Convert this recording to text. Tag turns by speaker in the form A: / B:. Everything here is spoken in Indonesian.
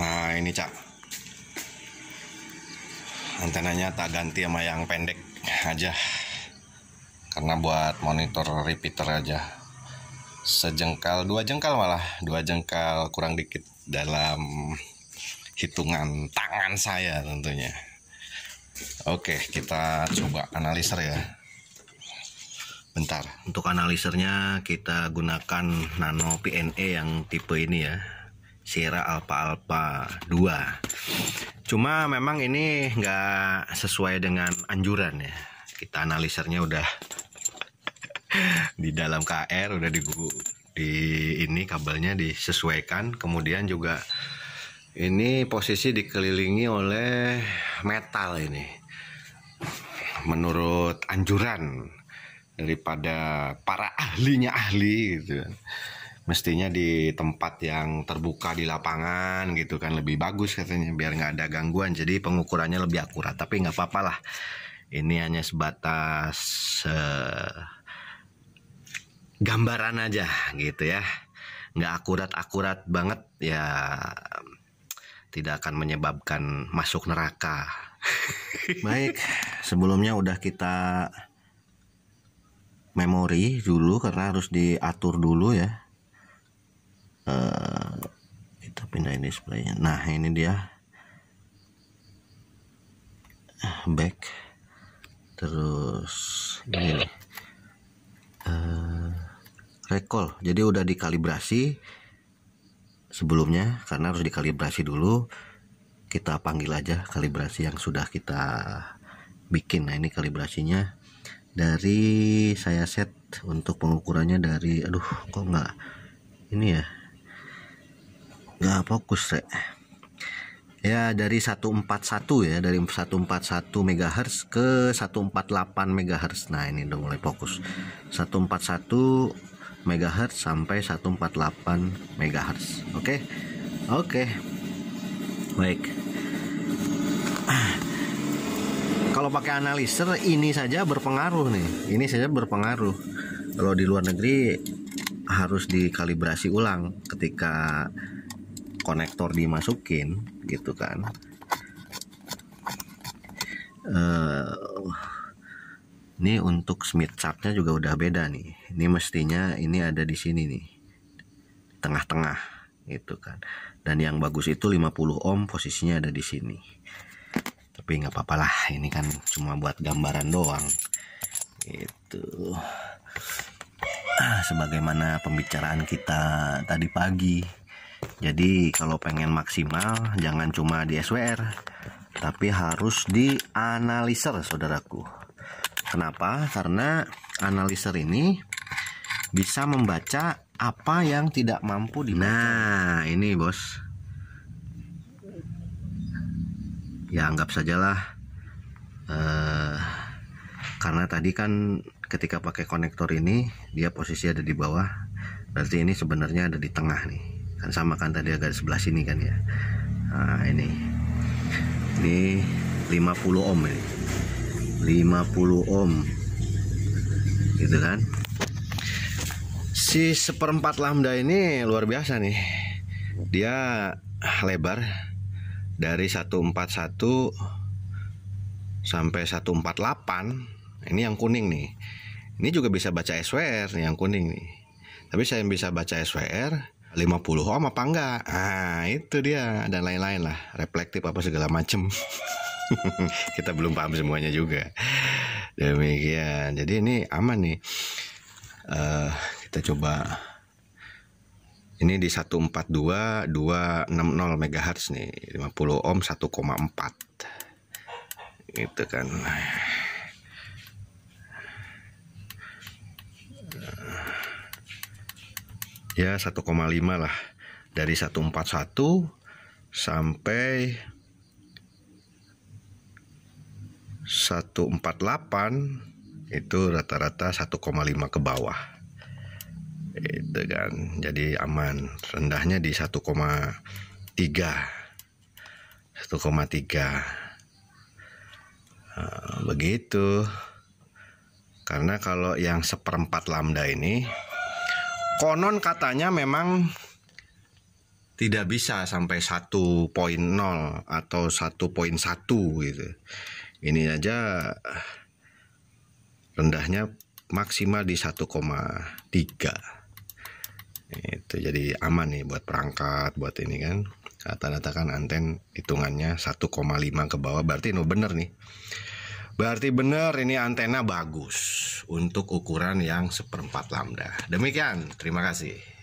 A: Nah ini cak. Antenanya tak ganti sama yang pendek aja. Karena buat monitor repeater aja. Sejengkal, dua jengkal malah. Dua jengkal kurang dikit dalam hitungan tangan saya tentunya. Oke kita coba analiser ya. Bentar, untuk analisernya kita gunakan Nano PNE yang tipe ini ya Sierra Alpha Alpha 2 cuma memang ini nggak sesuai dengan anjuran ya. Kita analisernya udah di dalam KR udah di di ini kabelnya disesuaikan. Kemudian juga ini posisi dikelilingi oleh metal ini. Menurut anjuran daripada para ahlinya ahli gitu mestinya di tempat yang terbuka di lapangan gitu kan lebih bagus katanya biar nggak ada gangguan. Jadi pengukurannya lebih akurat tapi nggak apa-apa lah. Ini hanya sebatas uh, gambaran aja gitu ya. Nggak akurat-akurat banget ya tidak akan menyebabkan masuk neraka. Baik sebelumnya udah kita memori dulu karena harus diatur dulu ya kita pindahin displaynya. Nah ini dia. Back. Terus ini uh, recall. Jadi udah dikalibrasi sebelumnya karena harus dikalibrasi dulu. Kita panggil aja kalibrasi yang sudah kita bikin. Nah ini kalibrasinya. Dari saya set untuk pengukurannya dari aduh kok nggak ini ya nggak fokus rek ya dari 141 ya dari 141 MHz ke 148 MHz nah ini udah mulai fokus. 141 MHz sampai 148 MHz oke okay? oke? Okay. baik. Kalau pakai analiser ini saja berpengaruh nih. Ini saja berpengaruh. Kalau di luar negeri harus dikalibrasi ulang ketika konektor dimasukin gitu kan. Uh, ini untuk Smith chartnya juga udah beda nih. Ini mestinya ini ada di sini nih. Tengah-tengah gitu kan. Dan yang bagus itu 50 ohm posisinya ada di sini. Tapi nggak apa-apa lah ini kan cuma buat gambaran doang. Itu ah, sebagaimana pembicaraan kita tadi pagi jadi kalau pengen maksimal jangan cuma di SWR tapi harus di analiser saudaraku. Kenapa? Karena analiser ini bisa membaca apa yang tidak mampu dibaca. Nah, ini bos. Ya anggap sajalah uh, karena tadi kan ketika pakai konektor ini dia posisi ada di bawah berarti ini sebenarnya ada di tengah nih kan sama kan tadi agak sebelah sini kan ya. Nah ini. Ini 50 ohm ini. 50 ohm. Gitu kan? Si seperempat lambda ini luar biasa nih. Dia lebar dari 141 sampai 148 ini yang kuning nih. Ini juga bisa baca SWR yang kuning nih. Tapi saya bisa baca SWR 50 ohm apa enggak? Ah itu dia. Dan lain-lain lah reflektif apa segala macem. Kita belum paham semuanya juga. Demikian. Jadi ini aman nih. Uh, kita coba. Ini di 142 260 MHz nih. 50 ohm 1,4 gitu kan ya 1,5 lah. Dari 141 sampai 148 itu rata-rata 1,5 ke bawah. Itu kan jadi aman. Rendahnya di 1,3 1,3 nah, begitu. Karena kalau yang seperempat lambda ini konon katanya memang tidak bisa sampai 1.0 atau 1.1 gitu. Ini aja rendahnya maksimal di 1,3 itu jadi aman nih buat perangkat buat ini kan. Rata-rata kan anten hitungannya 1,5 ke bawah. Berarti no bener nih berarti bener ini antena bagus untuk ukuran yang seperempat lambda. Demikian terima kasih